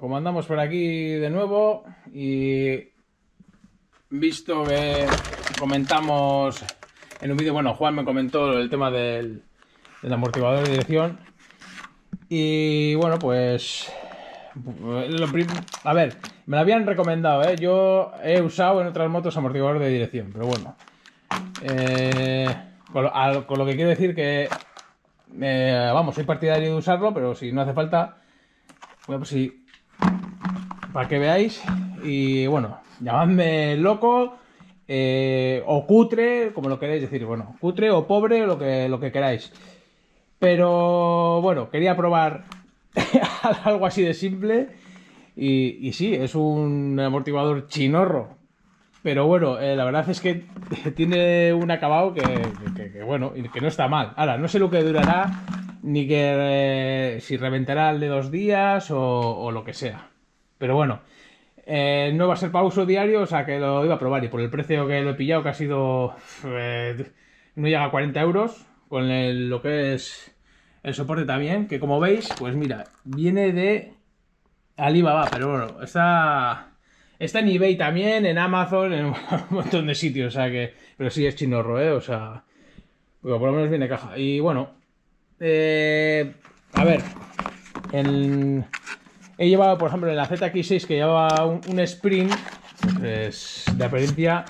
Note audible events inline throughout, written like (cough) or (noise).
Como andamos por aquí de nuevo y visto que comentamos en un vídeo, bueno, Juan me comentó el tema del, amortiguador de dirección y bueno, pues a ver, me lo habían recomendado, ¿eh? Yo he usado en otras motos amortiguador de dirección, pero bueno. Eh, con, lo, que quiero decir que, eh, vamos, soy partidario de usarlo, pero si no hace falta, bueno, pues sí, para que veáis. Y bueno, llamadme loco eh, o cutre, como lo queréis decir, bueno, cutre o pobre, lo que, lo que queráis. Pero bueno, quería probar (laughs) algo así de simple. Y, y, sí, es un amortiguador chinorro. Pero bueno, eh, la verdad es que (laughs) tiene un acabado que, bueno, que no está mal. Ahora, no sé lo que durará, ni que eh, si reventará el de dos días o, lo que sea. Pero bueno, eh, no va a ser para uso diario, o sea que lo iba a probar. Y por el precio que lo he pillado, que ha sido. no llega a 40 euros, con lo que es el soporte también, que como veis, pues mira, viene de Alibaba, pero bueno, está, está en eBay también, en Amazon, en (laughs) un montón de sitios, o sea que, pero sí es chinorro, ¿eh? O sea, por lo menos viene caja. Y bueno, eh, a ver, he llevado, por ejemplo, en la ZX6 que llevaba un, un sprint, pues de apariencia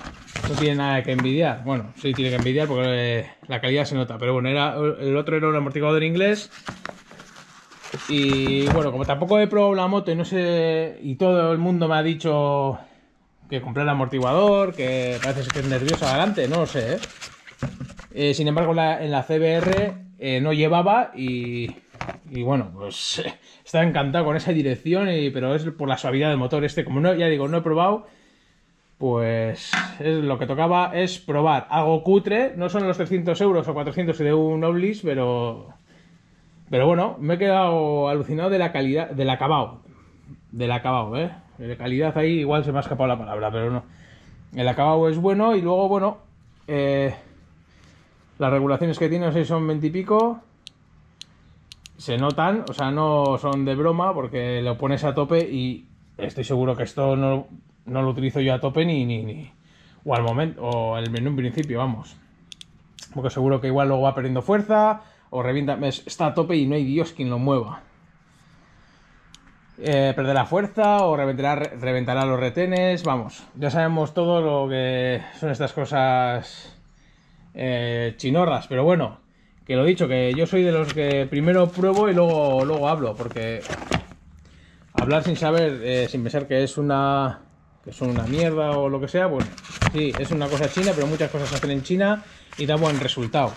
no tiene nada que envidiar. Bueno, sí tiene que envidiar porque la calidad se nota. Pero bueno, era, el otro era un amortiguador inglés. Y bueno, como tampoco he probado la moto y no sé. Y todo el mundo me ha dicho que compré el amortiguador, que parece que es nervioso adelante, no lo sé, ¿eh? Eh, sin embargo, en la CBR eh, no llevaba y, y bueno, pues (laughs) estaba encantado con esa dirección, y, pero es por la suavidad del motor este. Como no, ya digo, no he probado, pues es, lo que tocaba es probar algo cutre. No son los 300 euros o 400 de un Oblis, pero. Pero bueno, me he quedado alucinado de la calidad, del acabado. Del acabado, ¿eh? De calidad ahí igual se me ha escapado la palabra, pero no. El acabado es bueno y luego, bueno, eh, las regulaciones que tiene, no sé si son 20 y pico. Se notan, o sea, no son de broma porque lo pones a tope y estoy seguro que esto no no lo utilizo yo a tope ni, ni, ni, o al momento, o en principio, vamos. Porque seguro que igual luego va perdiendo fuerza, o revienta, está a tope y no hay Dios quien lo mueva. Eh, perderá fuerza o reventará, reventará los retenes, vamos, ya sabemos todo lo que son estas cosas eh, chinorras, pero bueno, que lo dicho, que yo soy de los que primero pruebo y luego, luego hablo, porque hablar sin saber, eh, sin pensar que es una que son una mierda o lo que sea, bueno, sí, es una cosa china, pero muchas cosas se hacen en China y da buen resultado.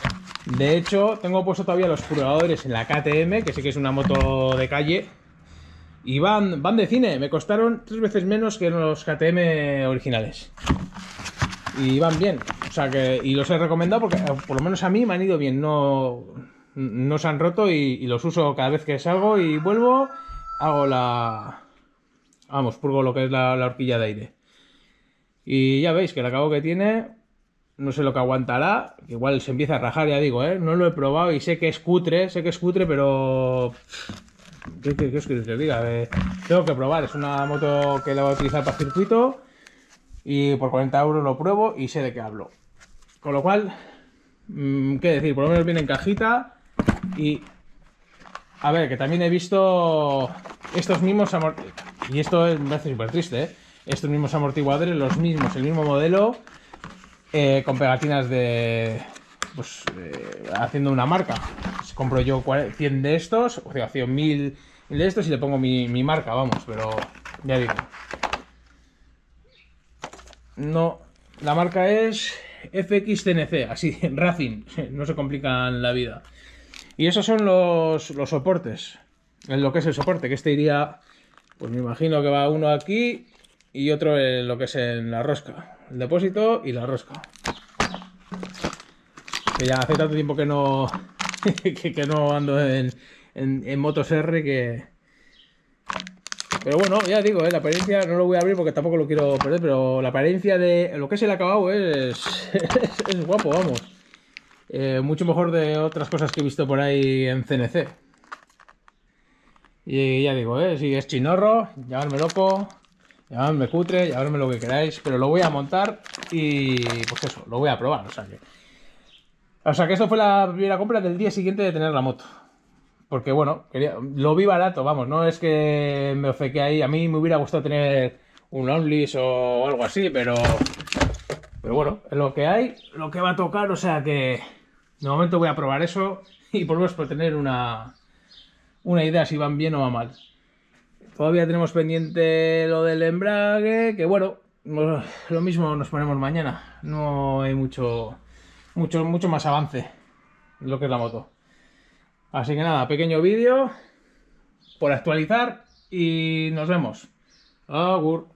De hecho, tengo puesto todavía los purgadores en la KTM, que sí que es una moto de calle, y van, van de cine, me costaron tres veces menos que los KTM originales. Y van bien, o sea que, y los he recomendado porque eh, por lo menos a mí me han ido bien, no, no se han roto y los uso cada vez que salgo y vuelvo, hago la, Vamos, purgo lo que es la, horquilla de aire. Y ya veis que el acabo que tiene, no sé lo que aguantará, igual se empieza a rajar, ya digo, ¿eh? No lo he probado y sé que es cutre, sé que es cutre, pero... ¿Qué, qué, os que diga? Eh, tengo que probar, es una moto que la voy a utilizar para circuito y por 40 euros lo pruebo y sé de qué hablo. Con lo cual, mm, ¿qué decir? Por lo menos viene en cajita y... A ver, que también he visto estos mismos amortiguadores y esto me parece súper triste, ¿eh? Estos mismos amortiguadores, los mismos, el mismo modelo, eh, con pegatinas de... Pues eh, haciendo una marca. Compro yo 100 de estos, o sea, 100 mil de estos y le pongo mi marca, vamos, pero ya digo. No, la marca es FXTNC, así, (laughs) Racing, (laughs) no se complican la vida. Y esos son los, los soportes, en lo que es el soporte, que este iría pues me imagino que va uno aquí y otro en lo que es en la rosca. El depósito y la rosca. Que ya hace tanto tiempo que no (laughs) que, no ando en, en, motos R que... Pero bueno, ya digo, ¿eh? la apariencia no lo voy a abrir porque tampoco lo quiero perder, pero la apariencia de lo que es el acabado es, (laughs) es, guapo, vamos. Eh, mucho mejor de otras cosas que he visto por ahí en CNC. Y ya digo, ¿eh? si es chinorro, llamadme loco, llamadme cutre, llamadme lo que queráis, pero lo voy a montar y pues eso, lo voy a probar. O sea que, o sea que esto fue la primera compra del día siguiente de tener la moto. Porque bueno, quería, lo vi barato, vamos, no es que me ofeque ahí. A mí me hubiera gustado tener un Onlys o algo así, pero pero bueno, lo que hay, lo que va a tocar, o sea que de momento voy a probar eso y por por tener una, una idea si van bien o va mal. Todavía tenemos pendiente lo del embrague, que bueno, lo mismo nos ponemos mañana. No hay mucho, mucho, mucho más avance en lo que es la moto. Así que nada, pequeño vídeo por actualizar y nos vemos. Agur.